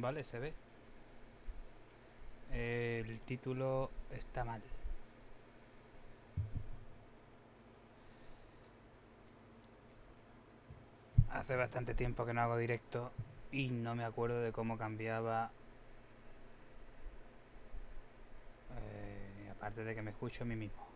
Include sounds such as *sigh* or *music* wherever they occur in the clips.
Vale, se ve. El título está mal. Hace bastante tiempo que no hago directo y no me acuerdo de cómo cambiaba. Eh, aparte de que me escucho a mí mismo.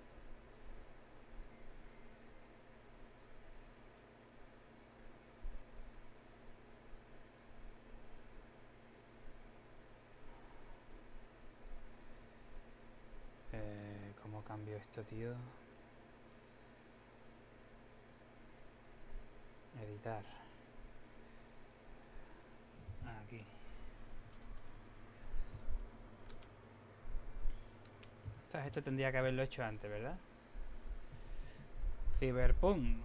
Eh, ¿Cómo cambio esto, tío? Editar. Aquí. Esto tendría que haberlo hecho antes, ¿verdad? Cyberpunk.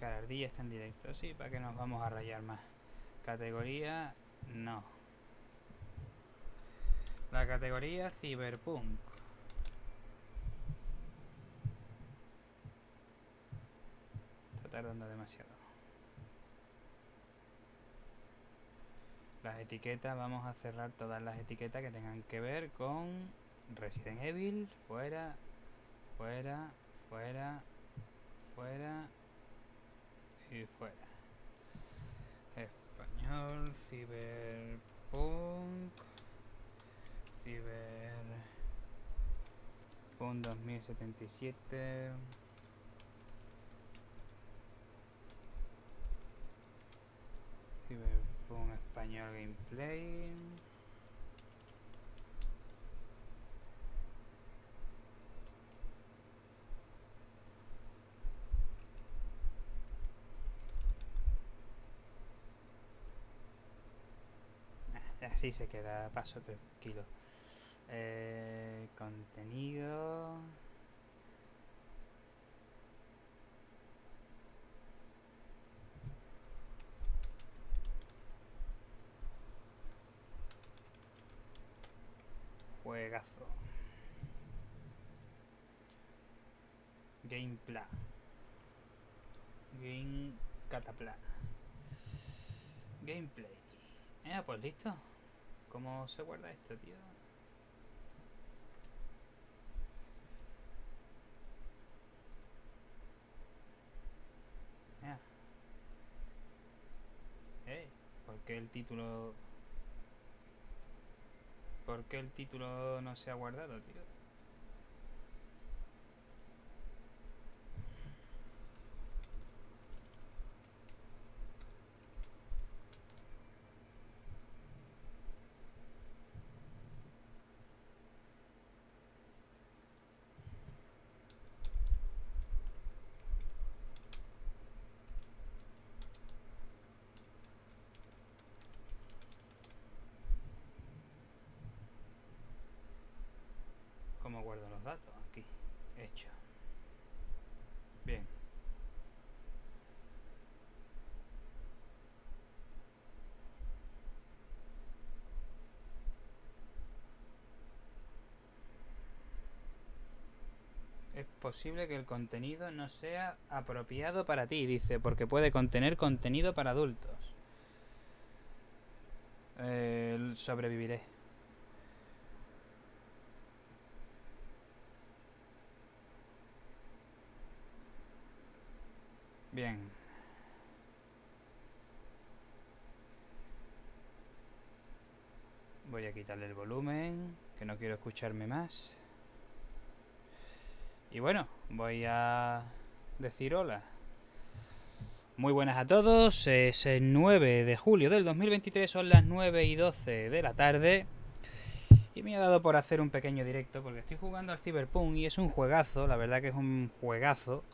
Carardilla está en directo, sí, para que nos vamos a rayar más. Categoría, no. La categoría Cyberpunk. Está tardando demasiado. Las etiquetas, vamos a cerrar todas las etiquetas que tengan que ver con Resident Evil. Fuera, fuera, fuera, fuera y fuera. Cyberpunk. Cyberpunk 2077. Cyberpunk español gameplay. Ah, Así se queda, paso tranquilo. Eh, contenido. Juegazo. Gamepla. Game Catapla. Gameplay. Eh, pues listo. ¿Cómo se guarda esto, tío? Ya. Eh, ¿por qué el título... ¿Por qué el título no se ha guardado, tío? Aquí, hecho. Bien. Es posible que el contenido no sea apropiado para ti, dice, porque puede contener contenido para adultos. Eh, sobreviviré. Bien. Voy a quitarle el volumen, que no quiero escucharme más. Y bueno, voy a decir hola. Muy buenas a todos, es el 9 de julio del 2023, son las 9 y 12 de la tarde. Y me ha dado por hacer un pequeño directo porque estoy jugando al Cyberpunk y es un juegazo, la verdad que es un juegazo.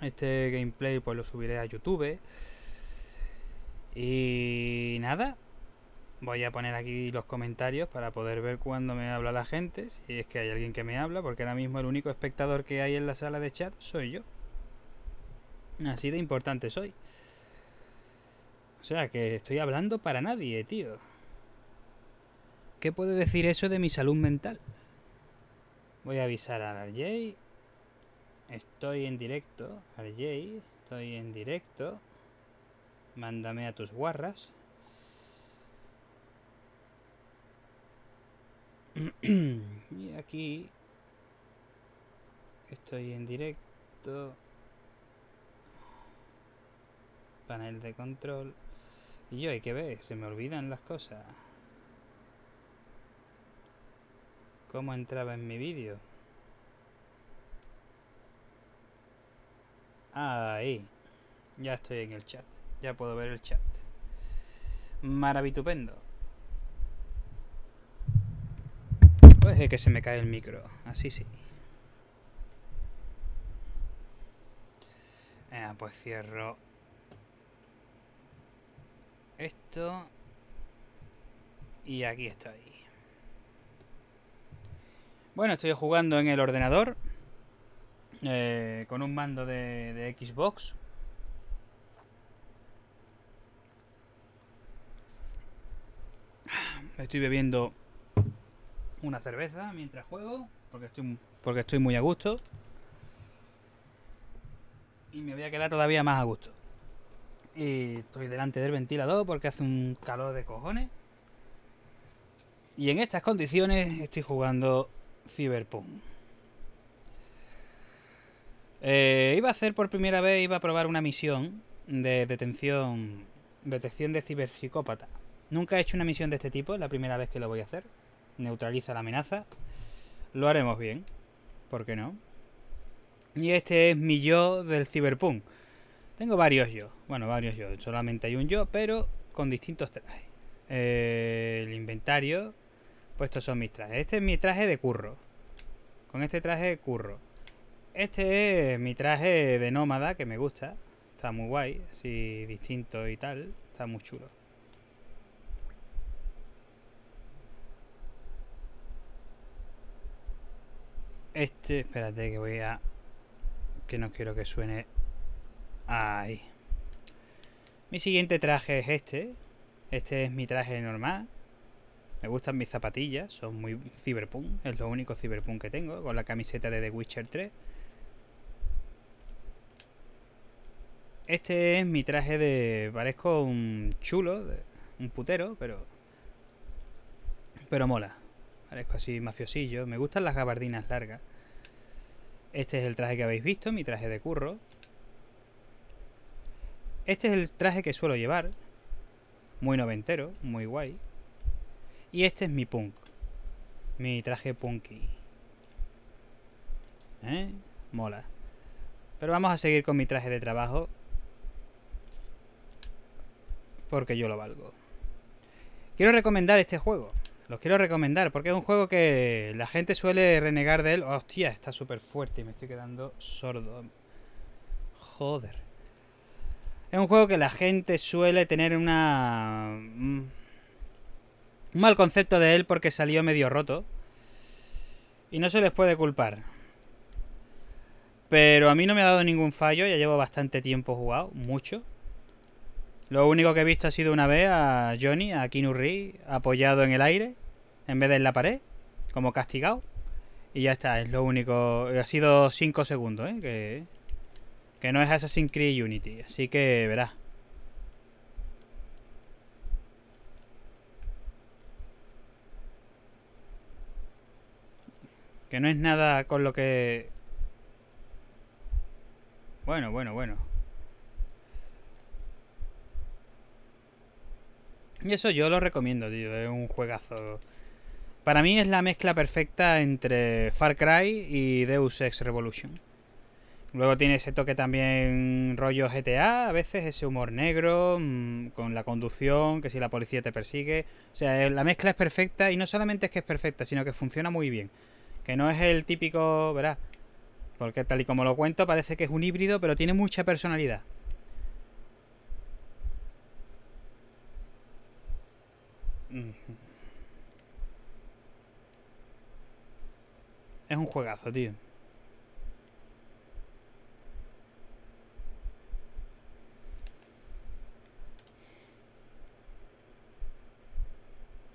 Este gameplay pues lo subiré a YouTube. Y nada, voy a poner aquí los comentarios para poder ver cuándo me habla la gente, si es que hay alguien que me habla, porque ahora mismo el único espectador que hay en la sala de chat soy yo. Así de importante soy. O sea que estoy hablando para nadie, tío. ¿Qué puede decir eso de mi salud mental? Voy a avisar a Jay Estoy en directo, Jay, estoy en directo. Mándame a tus guarras. *clears throat* y aquí estoy en directo. Panel de control. Y yo hay que ver, se me olvidan las cosas. ¿Cómo entraba en mi vídeo? Ahí. Ya estoy en el chat. Ya puedo ver el chat. Maravitupendo. Pues que se me cae el micro. Así sí. Eh, pues cierro esto. Y aquí estoy. Bueno, estoy jugando en el ordenador. Eh, con un mando de, Xbox. Estoy bebiendo una cerveza mientras juego. Porque estoy, porque estoy muy a gusto. Y me voy a quedar todavía más a gusto. Y estoy delante del ventilador porque hace un calor de cojones. Y en estas condiciones estoy jugando Cyberpunk. Eh, iba a hacer por primera vez, iba a probar una misión de detención, detección de ciberpsicópata. Nunca he hecho una misión de este tipo, es la primera vez que lo voy a hacer. Neutraliza la amenaza. Lo haremos bien, ¿por qué no? Y este es mi yo del Cyberpunk. Tengo varios yo. Bueno, varios yo. Solamente hay un yo, pero con distintos trajes. Eh, el inventario. Pues estos son mis trajes. Este es mi traje de curro. Con este traje de curro. Este es mi traje de nómada, que me gusta. Está muy guay. Así distinto y tal. Está muy chulo. Este, espérate que voy a... Que no quiero que suene Ahí. Mi siguiente traje es este. Este es mi traje normal. Me gustan mis zapatillas, son muy cyberpunk. Es lo único cyberpunk que tengo, con la camiseta de The Witcher 3. Este es mi traje de... Parezco un chulo, un putero, pero... Pero mola. Parezco así mafiosillo. Me gustan las gabardinas largas. Este es el traje que habéis visto, mi traje de curro. Este es el traje que suelo llevar. Muy noventero, muy guay. Y este es mi punk. Mi traje punky. ¿Eh? Mola. Pero vamos a seguir con mi traje de trabajo. Porque yo lo valgo. Quiero recomendar este juego. Los quiero recomendar porque es un juego que la gente suele renegar de él. Hostia, está súper fuerte y me estoy quedando sordo. Joder. Es un juego que la gente suele tener una... Mm, un mal concepto de él porque salió medio roto. Y no se les puede culpar. Pero a mí no me ha dado ningún fallo, ya llevo bastante tiempo jugado, mucho. Lo único que he visto ha sido una vez a Johnny, a Kinu apoyado en el aire, en vez de en la pared, como castigado. Y ya está, es lo único. Ha sido 5 segundos, ¿eh? Que que no es Assassin's Creed Unity, así que verás. Que no es nada con lo que... Bueno, bueno, bueno. Y eso yo lo recomiendo, tío. Es un juegazo. Para mí es la mezcla perfecta entre Far Cry y Deus Ex Revolution. Luego tiene ese toque también rollo GTA, a veces ese humor negro, mm, con la conducción, que si la policía te persigue. O sea, eh, la mezcla es perfecta y no solamente es que es perfecta, sino que funciona muy bien. Que no es el típico, verás, porque tal y como lo cuento parece que es un híbrido, pero tiene mucha personalidad. Es un juegazo, tío.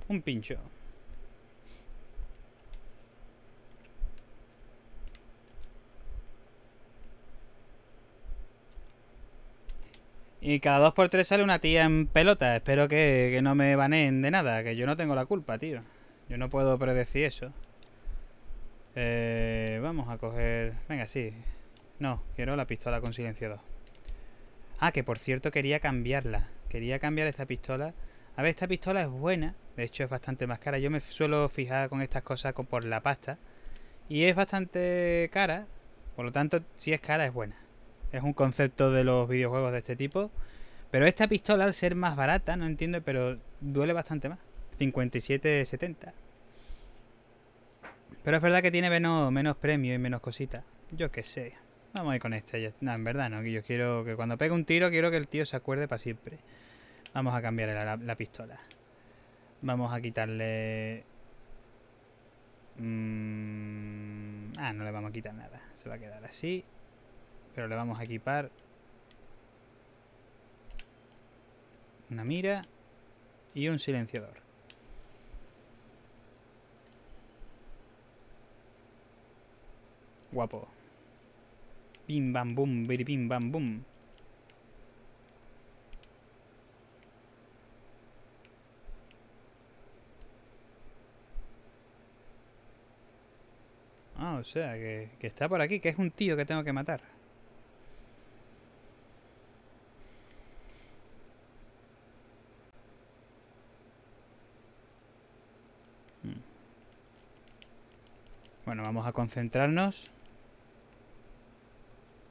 Un pincho. Y cada dos por tres sale una tía en pelota. Espero que, que no me baneen de nada, que yo no tengo la culpa, tío. Yo no puedo predecir eso. Eh, vamos a coger... Venga, sí. No, quiero la pistola con silenciador. Ah, que por cierto quería cambiarla. Quería cambiar esta pistola. A ver, esta pistola es buena. De hecho, es bastante más cara. Yo me suelo fijar con estas cosas por la pasta. Y es bastante cara. Por lo tanto, si es cara, es buena. Es un concepto de los videojuegos de este tipo. Pero esta pistola, al ser más barata, no entiendo, pero duele bastante más. 57.70. Pero es verdad que tiene menos, menos premio y menos cositas. Yo qué sé. Vamos a ir con esta. No, en verdad no. Yo quiero que cuando pegue un tiro, quiero que el tío se acuerde para siempre. Vamos a cambiar la, pistola. Vamos a quitarle... Mm, ah, no le vamos a quitar nada. Se va a quedar así. Pero le vamos a equipar... Una mira. Y un silenciador. Guapo. Bim bam bum, bim bam bum. Ah, o sea, que, que está por aquí, que es un tío que tengo que matar. Bueno, vamos a concentrarnos.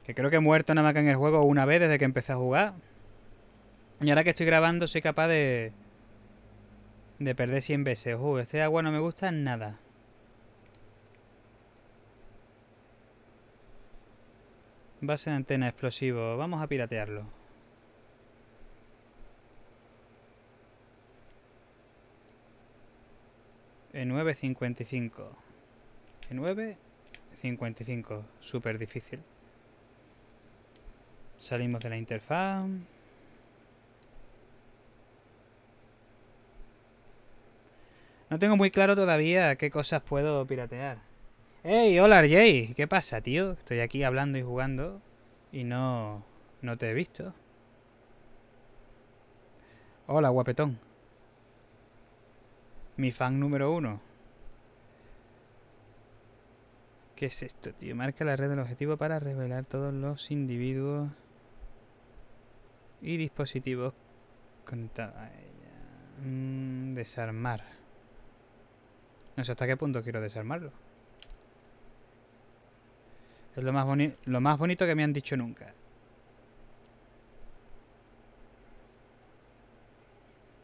Que creo que he muerto nada más que en el juego una vez desde que empecé a jugar. Y ahora que estoy grabando soy capaz de... De perder 100 veces. Uh, este agua no me gusta nada. Base de antena explosivo. Vamos a piratearlo. E955. E955. Súper difícil. Salimos de la interfaz. No tengo muy claro todavía qué cosas puedo piratear. ¡Hey! Hola, Jay. ¿Qué pasa, tío? Estoy aquí hablando y jugando y no, no te he visto. Hola, guapetón. Mi fan número uno. ¿Qué es esto, tío? Marca la red del objetivo para revelar todos los individuos y dispositivos conectados a ella. Mm, desarmar. No sé hasta qué punto quiero desarmarlo. Es lo más, lo más bonito que me han dicho nunca.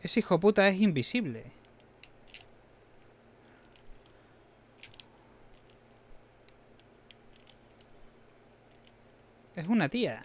Ese hijo puta es invisible. Una tía.